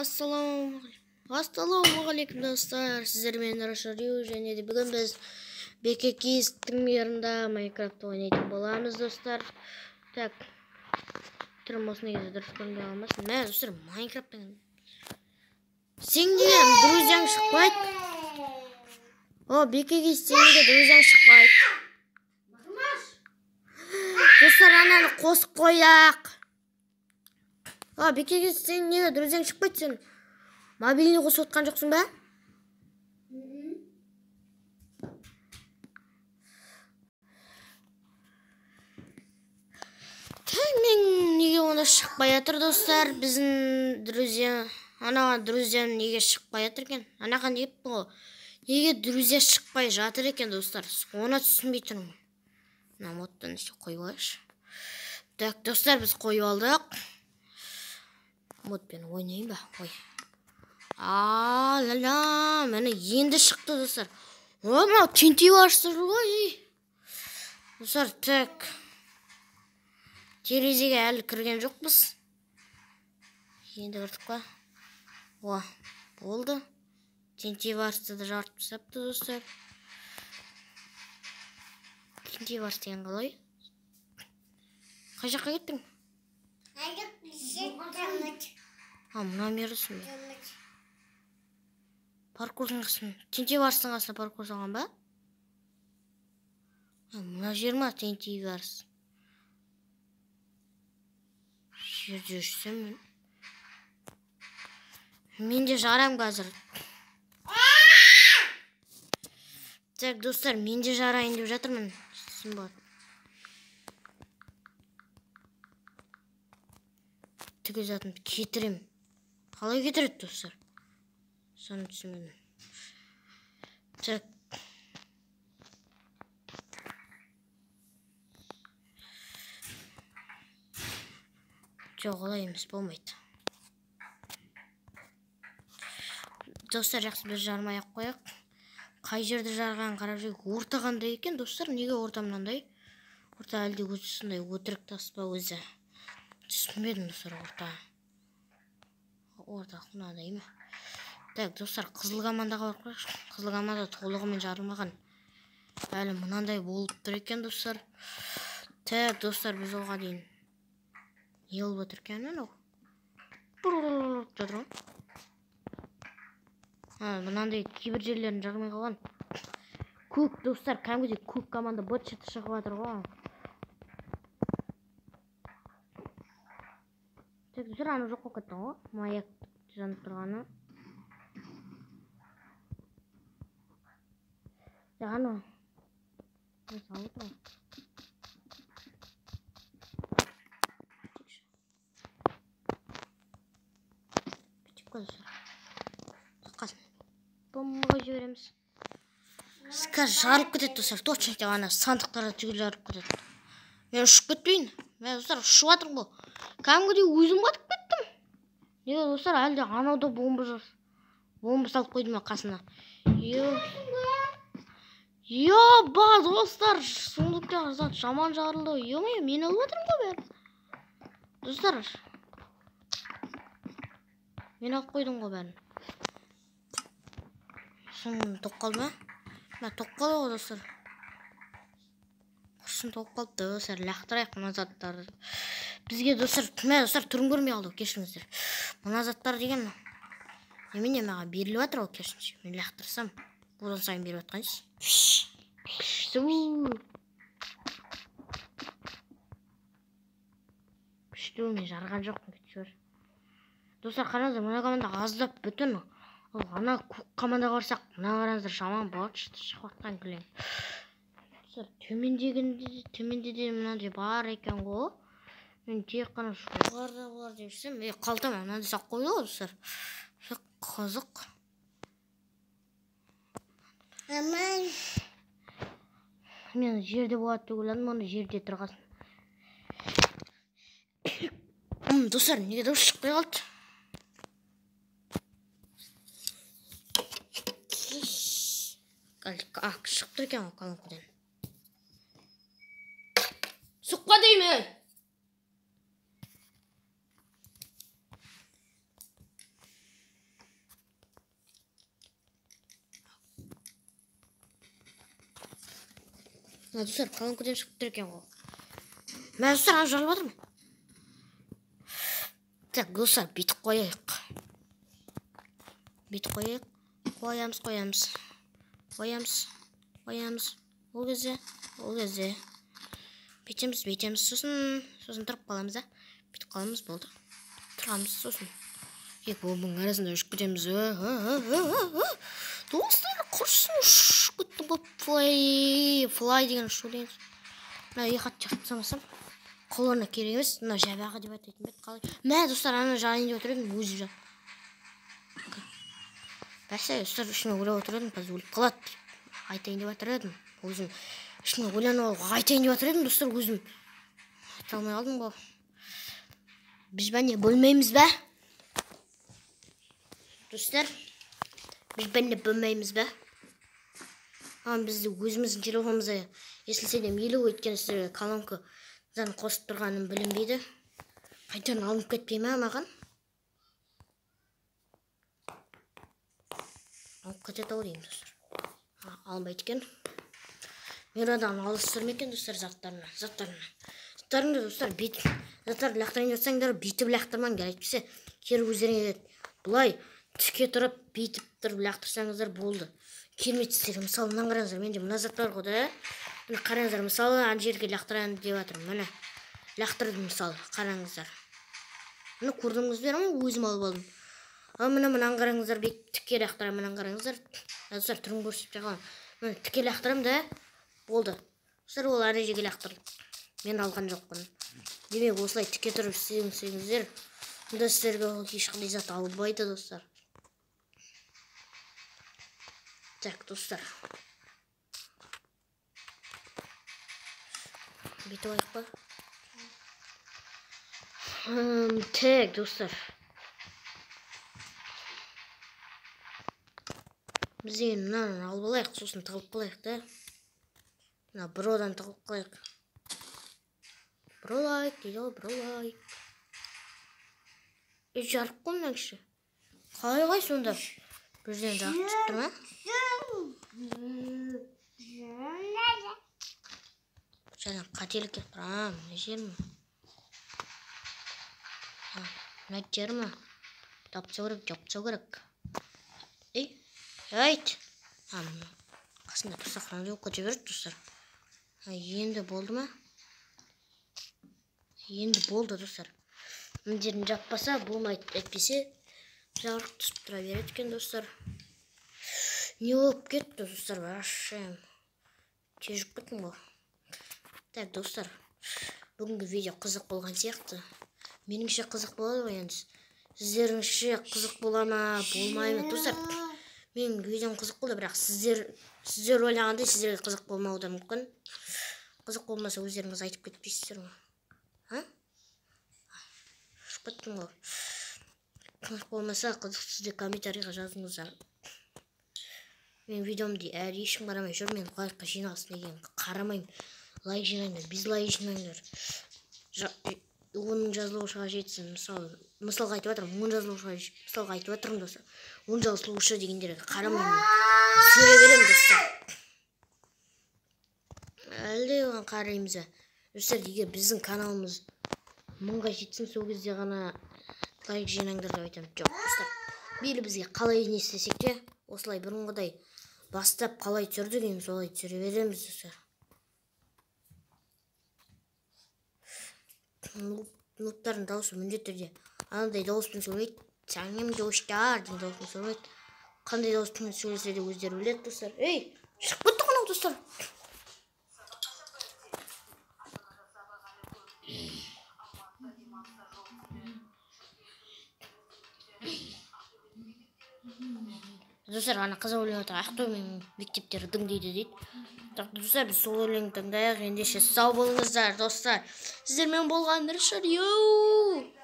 ассалаумағалейкум. Достар. Сіздермен рашарю және де бүгін біз бекекистің мирында майнкрафт ойнайтын боламыз достар. Так түрім осы негізі дұрыс көрінбей қалмасын мә достар майнкрафттың сен деген друзьяң шықпайды. О бекекист сенің де друзьяң шықпайды. Достар ананы қосып қояқ а бекеге сен неге друзьяң шықпайды сен мобильный қосып отқан жоқсың ба? Мен неге онда шықпай жатыр достар? Біздің друзья ана друзья неге шықпай жатыр екен? Анаға не ғой неге друзья шықпай жатыр екен достар? Оны түсінбей тұрмын. Мына модтан қойып алайықшы? Так достар біз қойып алдық. Модпен ойнайын ба ой. А ла ла міне енді шықты достар. О мынау тентек ашты ғой. Достар так. Терезеге әлі кірген жоқпыз. Енді кірдік па о болды. Тентек барысты да жарып тастапты достар. Тентек деген қалай? Қай жаққа кеттің? А мына мерісің бе паркурдың қасына тентек барыстың қасына паркур салған ба? А мына жер ма тентек барыс. Жерде жүрсем мен. Де жарам қазір. Так достар мен де жарайын деп жатырмын. Болады түгел затымды кетіремін қалай кетіреді достар? Соны түсінбеймін так. Жоқ олай емес болмайды. Достар жақсы біз жармай ақ қояйық. Қай жерде жарғанын қарап жүрейік? Орта қандай екен достар? Неге орта мынандай? Орта әлде өзі сондай өтірік тас па өзі? Түсінбедім достар орта. Орта мынадай ма так достар қызыл командаға барып қояйықшы қызыл команда толығымен жарылмаған. Әлі мынандай болып тұр екен достар. Так достар біз оған дейін не болып жатыр екен анау жатыр ғой. Мынандай кейбір жерлерін жармай қалған. Көк достар кәдімгідей көк команда быт шыты шығып жатыр ғой. Так достар анау жоқ болып кетті ғой. Маяк. Жанып тұрғаны анау салып тұр қасын бомбаға жібереміз қазір жарылып кетеді достар точно ана сандықтарда түгел жарылып кетеді мен ұшып кетпейін мен достар ұшып жатырмын ғой кәдімгідей өзім батып кеттім неге достар әлде анау да бомба бомба салып қойды ма қасына? Ба достар сундуктағы зат жаман жарылды. Е мое мен алып жатырмын ғой бәрін. Достар мен алып қойдым ғой бәрін. Соның тоқ қалды ма мына тоқ қалды ғой достар. Құрсын тоқ қалыпты достар лақтырайық мына заттарды бізге достар мә достар түрін көрмей қалды кешіріңіздер мына заттар деген немене маған беріліп жатыр ғой керісінше мен лақтырсам одан сайын беріп жатқан күшті мен жарған жоқпын жібер достар қараңыздар мына команда аздап бүтін ал ана көк командаға барсақ мына қараңыздар жаман шығып жатқан кілең төмендегінде төменде де мынандай бар екен ғой мен тек қана жоғарыда бар деп жүрсем е қалтама мынандай салып қойды ғой достар қызық. Мен жерде болады деп ойладым оны жерде тұрғасын. Достар неге дауыс шықпай қалды? Шығып тұр екен ғой колонкадан. Сұқпа деймін. Мына достар колонкадан шығып тұр екен ғой мә достар ана жарылып жатыр ма так достар бүйтіп қояйық бүйтіп қояйық қоямыз қоямыз қоямыз қоямыз ол кезде ол кезде бүйтеміз бүйтеміз сосын сосын тұрып қаламыз да бүйтіп қаламыз болды тұрамыз сосын екі бомбаның арасында ұшып кетеміз достар құрсын кеттім ғой флай флай деген ұшу деген мына хат жақты санасам қолына керек емес мына жабағы деп атайтын ба еді қалай мә достар ана жағайын деп отыр едім өзі жа бәсе достар ішіме ойлап отыр едім қазір өліп қалады айтайын деп жатыр едім өзім ішіме ойланып алып айтайын деп жатыр едім достар өзім айта алмай қалдым ғой біз бәне бөлмейміз бе достар біз бәне бөлмейміз бе маған бізді өзіміздің телефонымызда если сенем елу өйткені сіздерге колонкадан қосып тұрғаным білінбейді қайтадан алынып кетпей ма маған алып кетеді ау деймін достар алмайды екен мен одан алыстырма екен достар заттарына заттарына заттарыңды достар бет заттарды лақтырайын жатсаңдар бүйтіп лақтырмаңдар әйтпесе кері өздеріңе былай тіке тұрып бүйтіп тұрып лақтырсаңыздар болды. Келмейді мысалы мынаны қараңыздар менде мына зат бар ғой да міне қараңыздар мысалы ана жерге лақтырайын деп жатырмын міне. Лақтырдым мысалы қараңыздар. Міне көрдіңіздер ма өзім алып алдым. Ал міне мынаны қараңыздар бүйтіп тіке лақтырамын мынаны қараңыздар. Достар түрін көрсетіп қаламын. Міне тіке лақтырамын да болды. Достар ол ана жерге лақтырды мен алған жоқпын. Демек осылай тіке тұрып істеңіздер мұнда сіздерге ешқандай зат алынбайды достар. Так достар бүйтіп алайық па так достар біз енді мынаны алып алайық сосын тығылып қалайық да? Мына бродан тығылып қалайық бұрылайық дейді ғой бұрылайық е жарық қой мына кіші қалай ғой сонда бірден жарық түсіп тұр ма жаңа қателік кетіп тұр а мына жер ма мына жер ма тапса керек жапса керек ей айт қасында тұрса қыран жоқ кете береді достар енді болды ма енді болды достар мына жерін жаппаса болмайды әйтпесе жарық түсіп тұра береді екен достар не болып кетті достар? Вообще тез жүріп кеттім ғой. Так достар бүгінгі видео қызық болған сияқты. Меніңше қызық болады ғой енді. Сіздеріңізше қызық бола ма болмай ма? Достар менің видеом қызық болды бірақ сіздер сіздер ойлағандай сіздерге қызық болмауы да мүмкін. Қызық болмаса өздеріңіз айтып кетпейсіздер ма а? Ұшып кеттім ғой. Қызық болмаса қызық сізде комментарийға жазыңыздар. Мен видеомды әлі ешкім қарамай жүр мен лайкқа жиналсын деген қарамаймын. Лайк жинаңдар лайк жинаңдар оның жазылушыға жетсін мысалы мысалға айтып жатырмын он жазылушыға мысалға айтып жатырмын достар он жазылушы дегендерге қарамаймын. Сөйлей беремін достар әлде оған қараймыз достар егер біздің каналымыз мыңға жетсін сол кезде ғана лайк жинаңдар деп айтамын. Жоқ достар мейлі бізге қалай не істесек те осылай бұрынғыдай бастап қалай түсірдік енді солай түсіре береміз достар нуттардың дауысы міндетті түрде анандай дауыспен сөйлемейді сәлем достар деген дауыспен қандай дауыспен сөйлесе де өздері біледі достар ей шығып кетті ғой достар достар ана қазақ өлең отыр ақтөбе мектептері діңдейді дейді. Достар біз сол өлеңді тыңдайық ендеше сау болыңыздар достар. Сіздермен болған йоу